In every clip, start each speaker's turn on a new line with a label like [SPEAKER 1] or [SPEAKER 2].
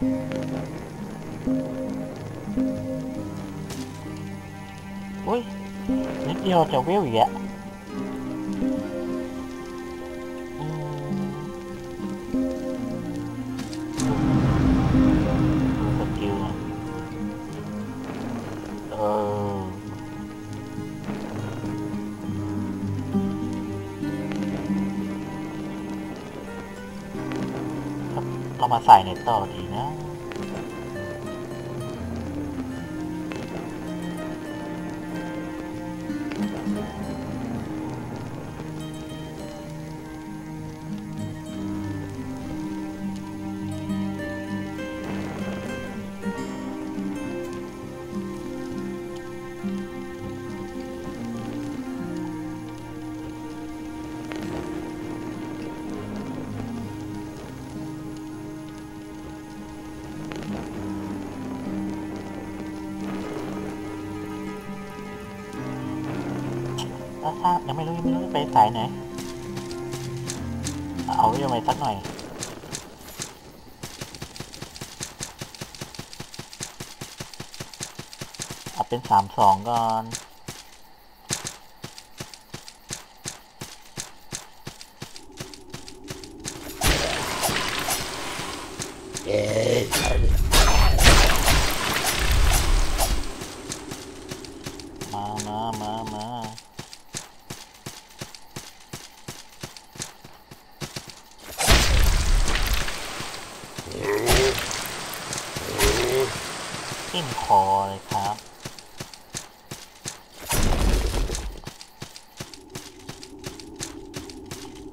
[SPEAKER 1] อุ้ยนิดเดียวจะเวอีกอะเรามาใส่ในต่อดีนะ ถ้าถ้ายังไม่รู้ยังไม่รู้ไปสายไหน เอาไว้ยังไงสักหน่อยเอาเป็นสามสองก่อนมามามามา ทิ่มคอเลยครับ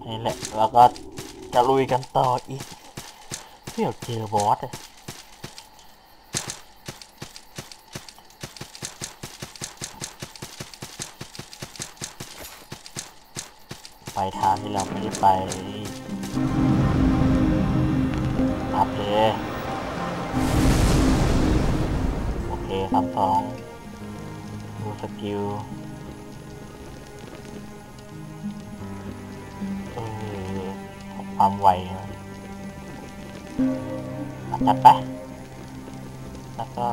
[SPEAKER 1] นี่แหละแล้วก็จะลุยกันต่ออีกเพื่อเจอบอสอะไปทางที่เราไม่ได้ไป up เลย โอเคสามสองดู skill เออความไวนะอะจัดไป แล้วก็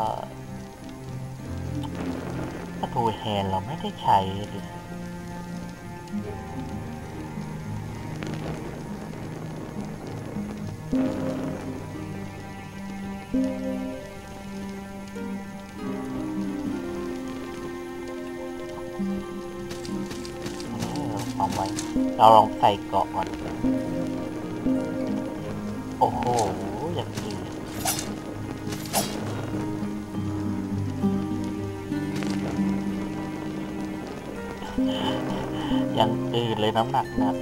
[SPEAKER 1] ประตูแฮนด์เราไม่ได้ใช้ดิเอ เราลองใส่เกาะก่อน โอ้โห อย่างนี้ยังอื่นเลยน้ำหนักนะ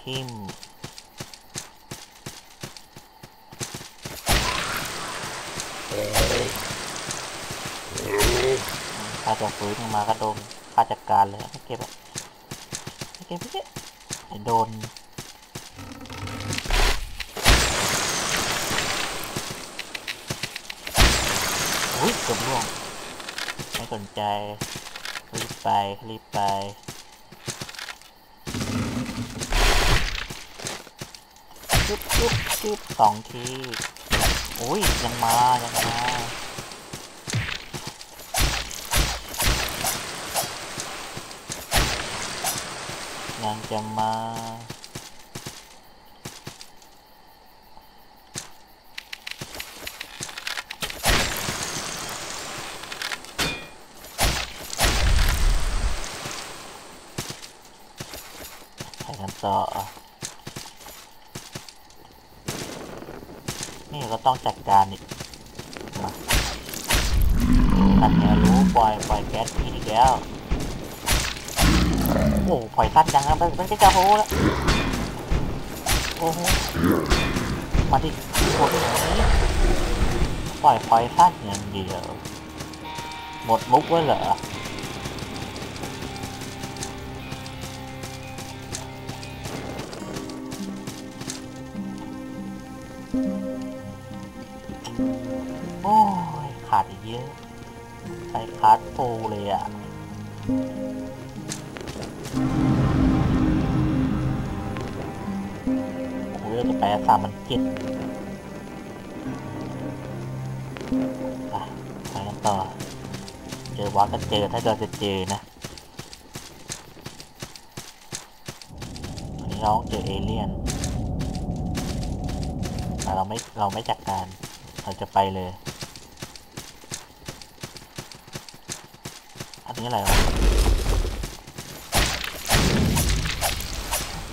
[SPEAKER 1] ทิมโดนทิมถ้าจะฟื้นมาก็โดนฆ่าจัดการเลยไม่เก็บอะไม่เก็บไม่เก็บโดนอุ้ยเกือบล่วงไม่สนใจรีบไปรีบไป จุ๊บจุ๊บจุ๊บสองทีโอ้ยยังมายังมายังจะมา ไปกันต่อ นี่ก็ ต้องจัดการอีกมาตัดแนวรู้ปล่อยปล่อยแก๊สพีอีกแล้วโอ้ปล่อยสั้นจังนะไม่ใช่กาโฮแล้วโอ้โหมาดิโคตรไหนปล่อยปล่อยสั้นอย่างเดียวหมดมุกไว้เหรอ โอ้ยขาดอีกเยอะใช้คาร์ดโฟเลยอะโอ้ยเราจะไปสามมันเจ็ดไปไปกันต่อ เจอวาก็เจอถ้าเราจะเจอนะวันนี้เราต้องเจอเอเลี่ยนแต่เราไม่เราไม่จัดการ เราจะไปเลยอันนี้อะไรวะ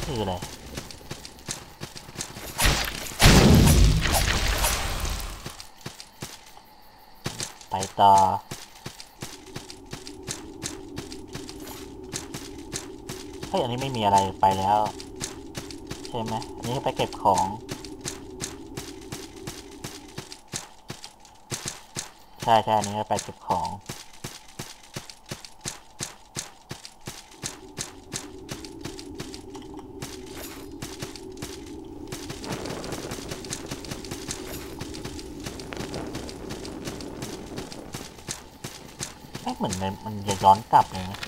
[SPEAKER 1] คืออะไรไปต่อเฮ้ยอันนี้ไม่มีอะไรไปแล้ว ใช่ไหมอันนี้ไปเก็บของ ใช่ใช่อันนี้ไปเก็บของเอ๊ะเหมือนมันมันจะย้อนกลับเลยนะ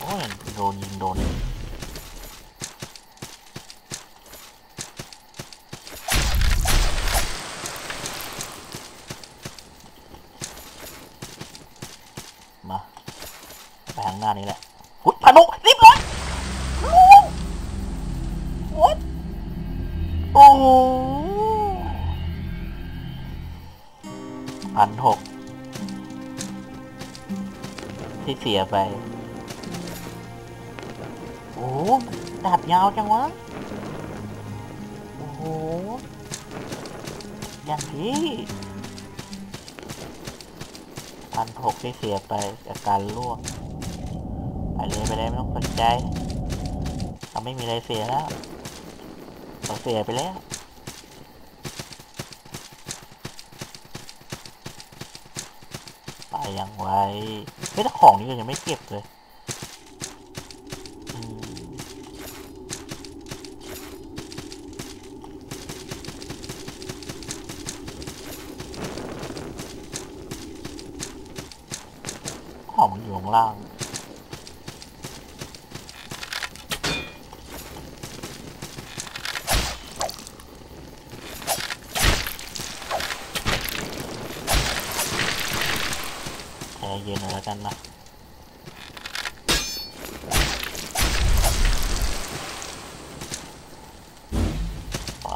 [SPEAKER 1] โอ้ยโดนยิงโดน เสียไป โอ้ดาบยาวจังวะ โอ้โหอย่างที่พันหกที่เสียไปจากการล่วงไปเลยไปเลยไม่ต้องสนใจ เราไม่มีอะไรเสียแล้ว เราเสียไปแล้ว ไป ยังไว้ไม่แต่ของนี่ก็ยังไม่เก็บเลยของมันอยู่ข้างล่าง ย็นหน่อยแล้วกันนะไป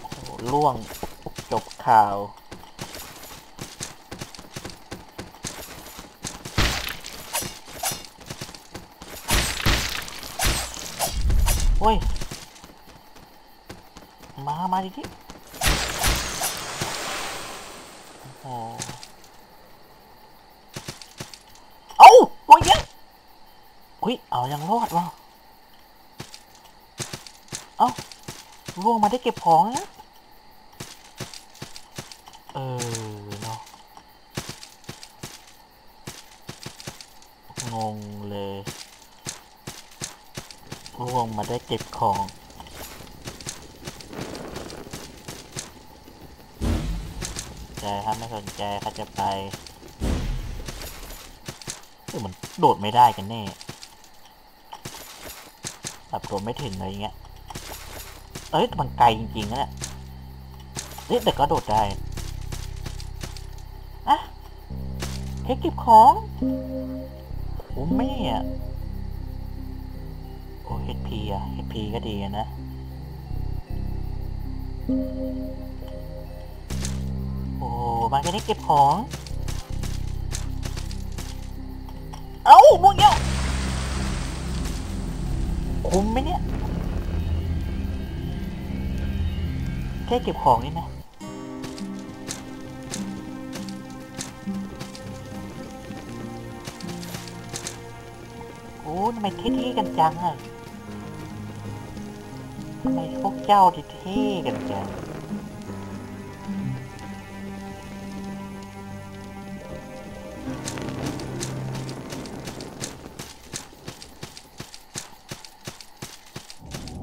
[SPEAKER 1] โอ้โหล่วงจบข่าว โอ้ย มา มาดิที่โอ้เอาโอ้ยเยอะอุ้ย เอายังรอดวะเอ้าล่วงมาได้เก็บของนะ เออเนาะ งงเลย ล่วงมาได้เก็บของใจครับไม่สนใจเขาจะไปเออมันโดดไม่ได้กันแน่แบบโดดไม่ถึงอะไรเงี้ย เอ้ยมันไกลจริงๆนะเนี่ยเอ้ยแต่ก็โดดได้อะแค่เก็บของโอ้แม่อะ โอ้เฮดพีอะเฮดพีก็ดีนะ โอ้มันก็ได้เก็บของ เอ้าพวกเนี้ยคุ้มไหมเนี่ย แค่เก็บของนี่นะโอ้ทำไมเท่ๆกันจังอะ ไมพวกเจ้าที่เท่กันจัง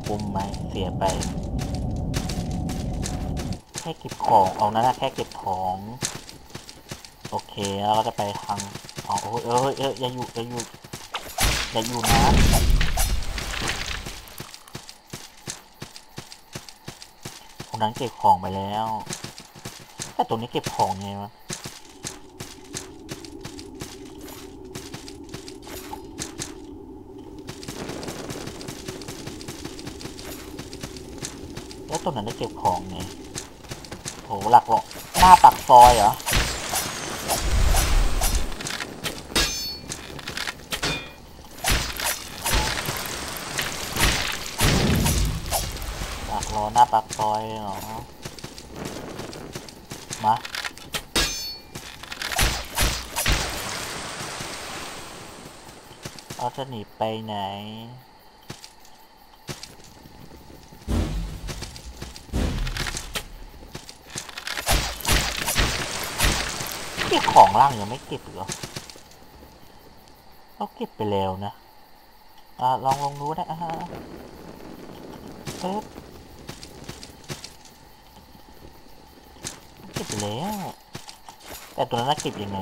[SPEAKER 1] ปุ่มไหมเสียไป แค่เก็บของเอานะแค่เก็บของ โอเค แล้วเราจะไปทางอ๋อโอ้ยเอ้ยเอ้ยอย่าอยู่อย่าอยู่อย่าอยู่นะ ตรงนั้นเก็บของไปแล้วแต่ตรงนี้เก็บของไงวะแล้วตรงนั้นได้เก็บของไงโหหลักหรอกหน้าปักซอยเหรอ ปากกซอยเหรอ มาเราจะหนีไปไหนเก็บของล่างยังไม่เก็บเหรอเราเก็บไปแล้วนะ อ่าลองลองดูนะอ่าเอ๊ะ เก็บแล้วแต่ตัวนั้นน่ะเก็บยังไง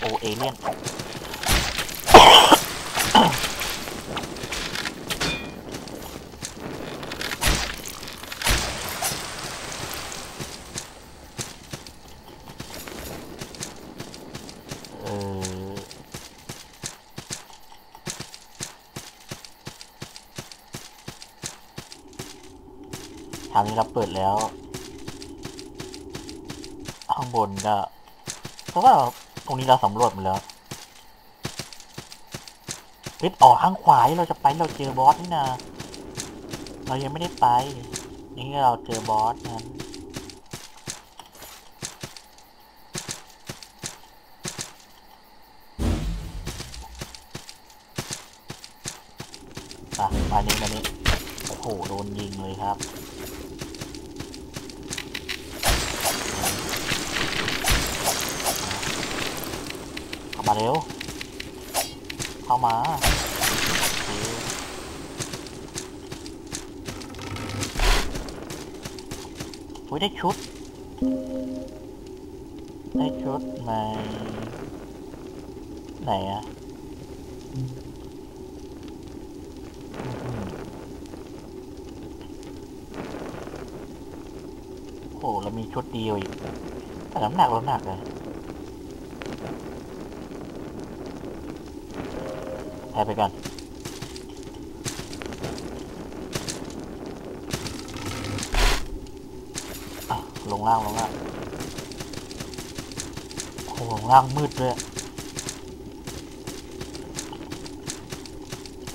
[SPEAKER 1] โอเอเลี่ยนเอางนี้เราเปิดแล้ว ข้างบนก็เพราะว่าตรงนี้เราสำรวจมาแล้วเฮ้ยออกข้างขวาเราจะไปเราเจอบอสนี่นะเรายังไม่ได้ไป นี่เราเจอบอสนั้นอะมานี่มานี่โอ้โหโดนยิงเลยครับ มาเร็ว เข้ามาโอ้ยได้ชุด ได้ชุดในไหนอะโอ้เรามีชุดเดียวอีกแต่น้ำหนักเราหนักเลย แพ้ไปก่อนอลงล่างลงล่างโอ้ลงล่างมืดด้วย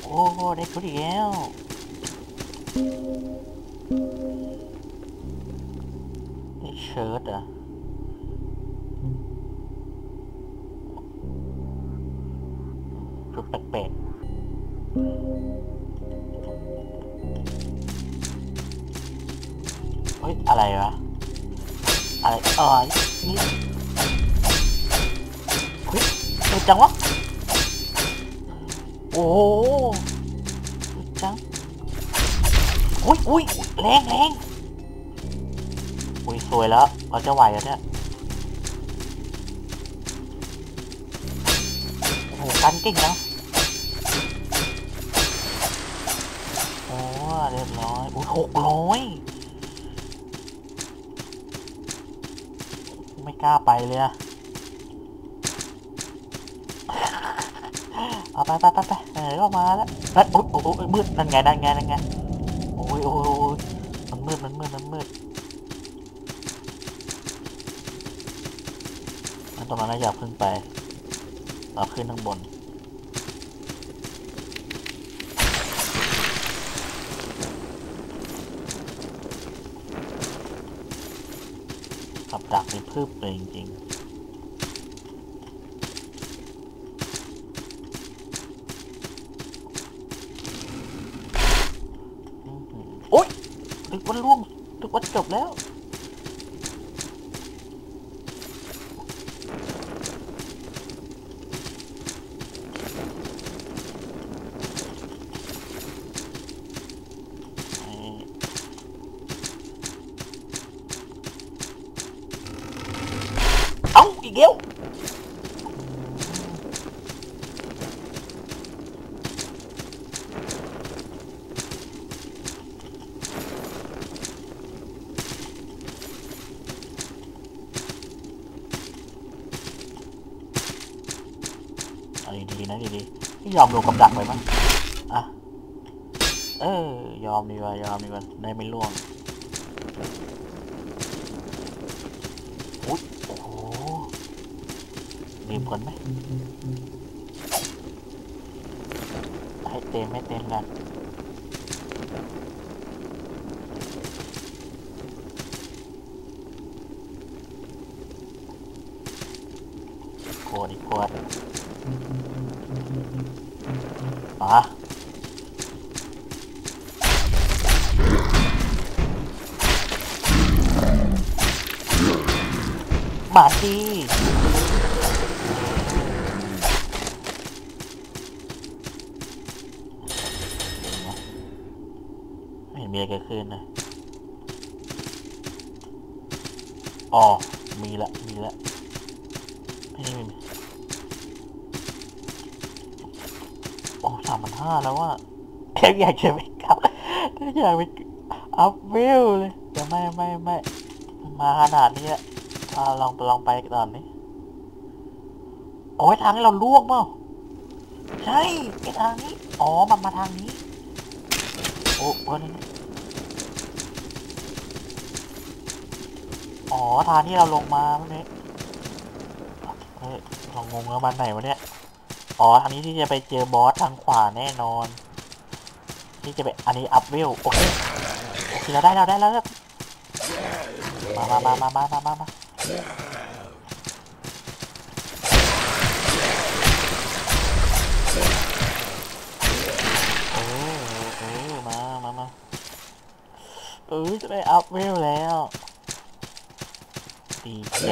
[SPEAKER 1] โอ้โหได้ชุดอีกแล้วได้เชิ้ตอะ ชุดแปลกๆ เฮ้ย อะไรวะ อะไรอ๋อนี่เฮ้ยสุดจังวะ โอ้จังอุ้ยอุ้ยแรงแรงอุ้ยสวยแล้ว เราจะไหวแล้วเนี่ยโอ้โหกันเก่งจัง เรียบร้อยอุ้ยหกร้อยไม่กล้าไปเลยอะเอาไปไปไปไปเออก็มาแล้วแล้วโอ้ยโอ้ยโอ้ยมืดนั่นไงนั่นไงนั่นไงโอ้ยโอ้ยมันมืดมันมืดมันมืดนั่นตรงนั้นะอย่าเพึ่งไปเราขึ้นข้างบน ดักเป็นพืบเลยจริงๆโอ๊ยตึกวันล่วงตึกวันจบแล้ว เอ้า อีกแล้วเอาดีๆนะ พี่ยอมลงกับดักไปมั้งอะ เออยอมดีกว่ายอมดีกว่าได้ไม่ล่วงอุ๊ยโอ้โหรีบก่อนไหมให้เต็มให้เต็มกันขวดอีกขวด มามาดีไม่เห็นมีอะไรเกิดขึ้นนะอ๋อ มีละ มีละไม่ได้มีโอ้สาแล้วว่าแค่อยากจะไปกลับถ้าอยากไปอัพวิวเลยแต่ไม่ไม่ไม่มาขนาดนี้ละอ่าลองลองไปตอนนี้โอ้ยทางให้เราล่วงเปล่าใช่ไอทางนี้ อ๋อมันมาทางนี้ โอ้โอ้นี่อ๋อทางที่เราลงมาเมื่อกี้เฮ้ยเรางงแล้วมันไหนวะเนี่ย อ๋อทางนี้ที่จะไปเจอบอสทางขวาแน่นอน ที่จะไปอันนี้ up level โอเคโอเคเราได้เราได้แล้วมามามามามามามามาเออเออมามามาเออจะได้ up level แล้วดีใจ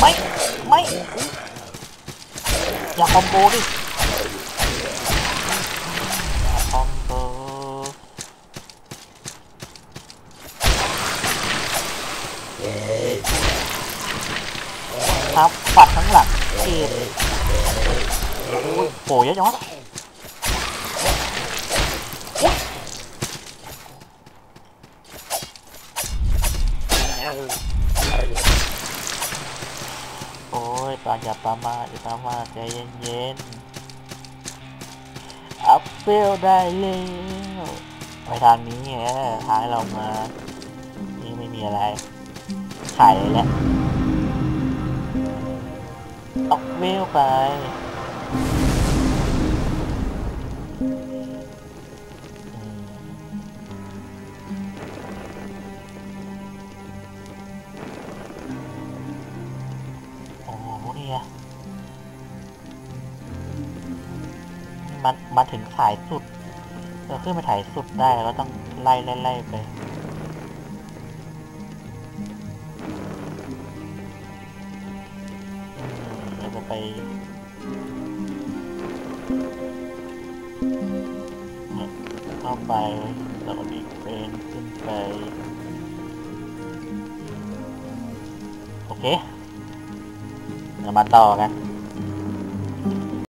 [SPEAKER 1] มา mấy. Là combo đi. Là combo tao phạt thắng lạnh kìa ôi cổ với nó อ้ยปาอย่าประมาทอย่าประมาทใจเย็นๆอัพเฟลได้แล้วไปทางนี้ไงทางให้เรามา นี่ไม่มีอะไรขายเลยแหละอัพเฟลไป มันมาถึงสายสุด เราขึ้นไปถ่ายสุดได้เราต้องไล่ไล่ไล่ไปเราจะไปเข้าไปแล้วก็อีกเป็นขึ้นไปโอเคเดี๋ยวมาต่อกัน